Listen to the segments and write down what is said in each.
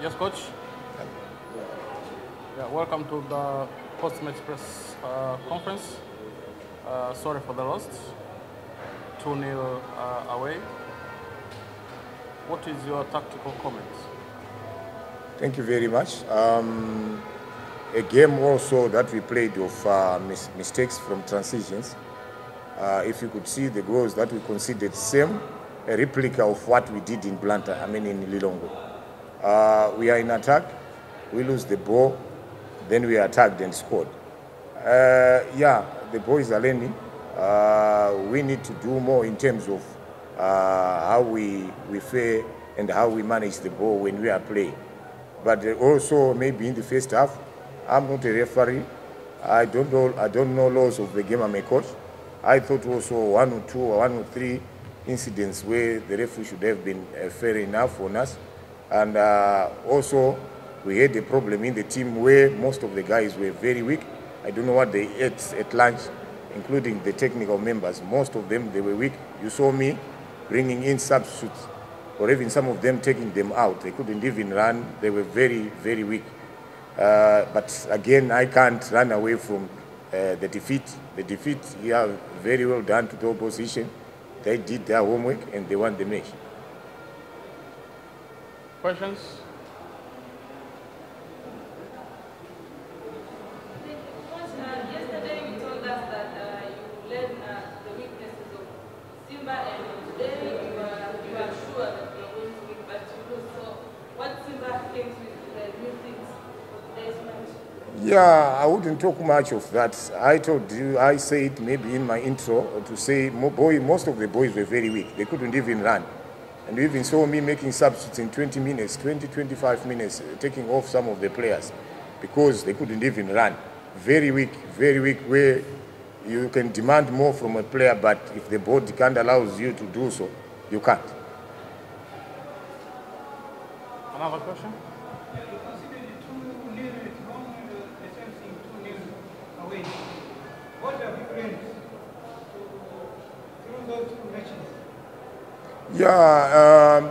Yes, coach. Yeah, welcome to the post-match press uh, conference. Uh, sorry for the loss. 2 0 uh, away. What is your tactical comment? Thank you very much. Um, a game also that we played of uh, mis- mistakes from transitions. Uh, if you could see the goals that we conceded, same, a replica of what we did in Blantyre, I mean in Lilongwe. Uh, we are in attack, we lose the ball, then we attacked and scored. Uh, yeah, the boys are learning. Uh, we need to do more in terms of uh, how we, we fare and how we manage the ball when we are playing. But also maybe in the first half, I'm not a referee. I don't know. I don't know laws of the game. I'm a coach. I thought also one or two or one or three incidents where the referee should have been uh, fair enough on us, and uh, also we had a problem in the team where most of the guys were very weak. I don't know what they ate at lunch, including the technical members. Most of them they were weak. You saw me bringing in substitutes, or even some of them taking them out. They couldn't even run. They were very very weak. Uh, but again, I can't run away from uh, the defeat. The defeat, yeah, very well done to the opposition. They did their homework and they won the match. Questions? Coach, uh, yesterday you told us that uh, you learned uh, the weaknesses of Simba and today you are, you are sure that you are going to win, but you lose. So what Simba came with the new things for today's match? Yeah, I wouldn't talk much of that. I told you, I said maybe in my intro to say boy, most of the boys were very weak. They couldn't even run. And you even saw me making substitutes in 20 minutes, 20, 25 minutes, uh, taking off some of the players because they couldn't even run. Very weak, very weak, where you can demand more from a player, but if the body can't allows you to do so, you can't. Another question? You considered it two nil at home, the same thing, two nil away. What are different through those two matches? Yeah, um,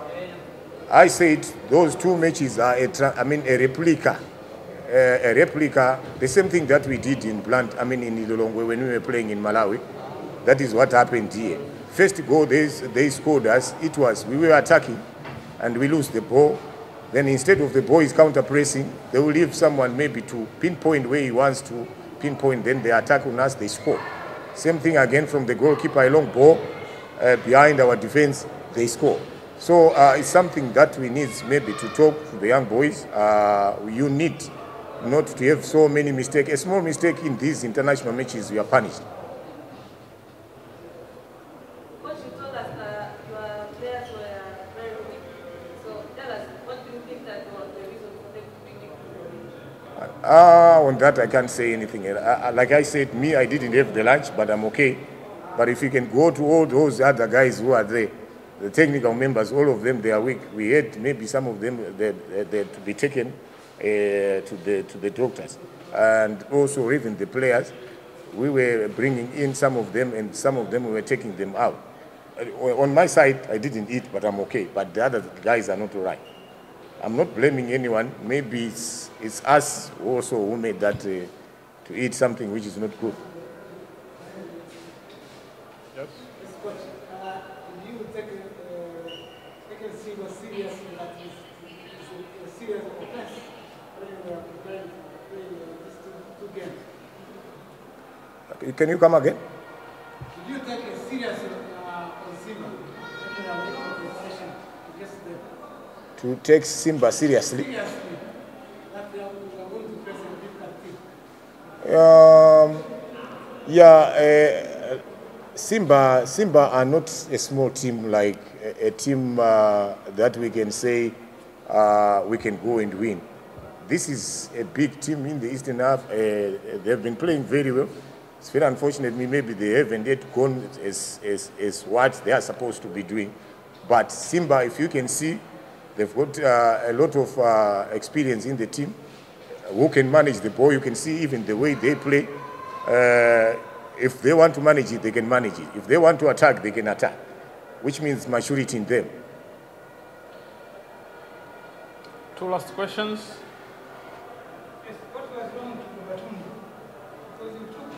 I said those two matches are a, I mean, a replica. Uh, a replica, the same thing that we did in Blunt, I mean, in Lilongwe when we were playing in Malawi. That is what happened here. First goal, they, they scored us. It was, we were attacking and we lose the ball. Then instead of the boys counter pressing, they will leave someone maybe to pinpoint where he wants to pinpoint. Then they attack on us, they score. Same thing again from the goalkeeper, a long ball uh, behind our defense, they score. So uh, it's something that we need maybe to talk to the young boys. Uh, you need not to have so many mistakes. A small mistake in these international matches, you are punished. Coach, you told us that your players were very weak. So tell us, what do you think that was the reason for them to be weak? Ah, on that I can't say anything. Uh, like I said, me, I didn't have the lunch, but I'm okay. But if you can go to all those other guys who are there, the technical members, all of them, they are weak. We had maybe some of them they, they to be taken uh, to the to the doctors, and also even the players. We were bringing in some of them, and some of them we were taking them out. Uh, On my side, I didn't eat, but I'm okay. But the other guys are not all right. I'm not blaming anyone. Maybe it's, it's us also who made that uh, to eat something which is not good. Yes. Yes, coach. Uh, do you take uh, serious that is, is a, serious offense when you are preparing these two, two games? Okay, Can you come again? Did you take a serious uh, Simba when you are making the against them? To take Simba seriously. Seriously, that they are, we are going to face a difficult team. Um, yeah, uh, Simba, Simba are not a small team like a, a team uh, that we can say uh, we can go and win. This is a big team in the Eastern half. Uh, they've been playing very well. It's very unfortunate, maybe they haven't yet gone as, as, as what they are supposed to be doing. But Simba, if you can see, they've got uh, a lot of uh, experience in the team who can manage the ball. You can see even the way they play. If they want to manage it, they can manage it. If they want to attack, they can attack, which means maturity in them. Two last questions. Yes, what was wrong to Batumbu? Because you took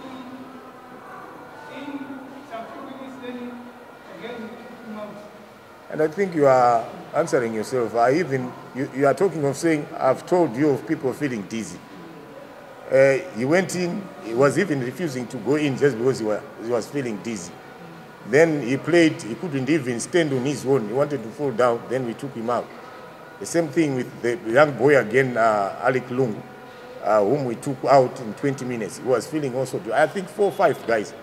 him in some few minutes, then again you took him out. And I think you are answering yourself. I even, you, you are talking of saying, I've told you of people feeling dizzy. Uh, he went in, he was even refusing to go in just because he was, he was feeling dizzy. Then he played, he couldn't even stand on his own. He wanted to fall down, then we took him out. The same thing with the young boy again, uh, Alec Lung, uh, whom we took out in 20 minutes. He was feeling also, I think four or five guys,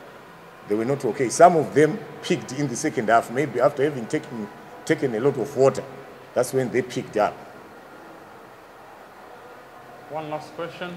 they were not okay. Some of them peaked in the second half, maybe after having taken, taken a lot of water. That's when they picked up. One last question.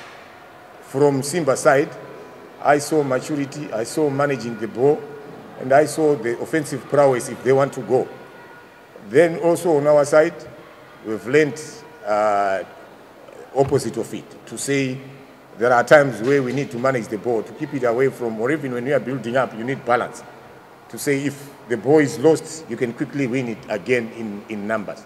from Simba side, I saw maturity, I saw managing the ball, and I saw the offensive prowess if they want to go. Then also on our side, we've learned uh, opposite of it to say there are times where we need to manage the ball to keep it away from, or even when we are building up, you need balance. To say if the ball is lost, you can quickly win it again in, in numbers.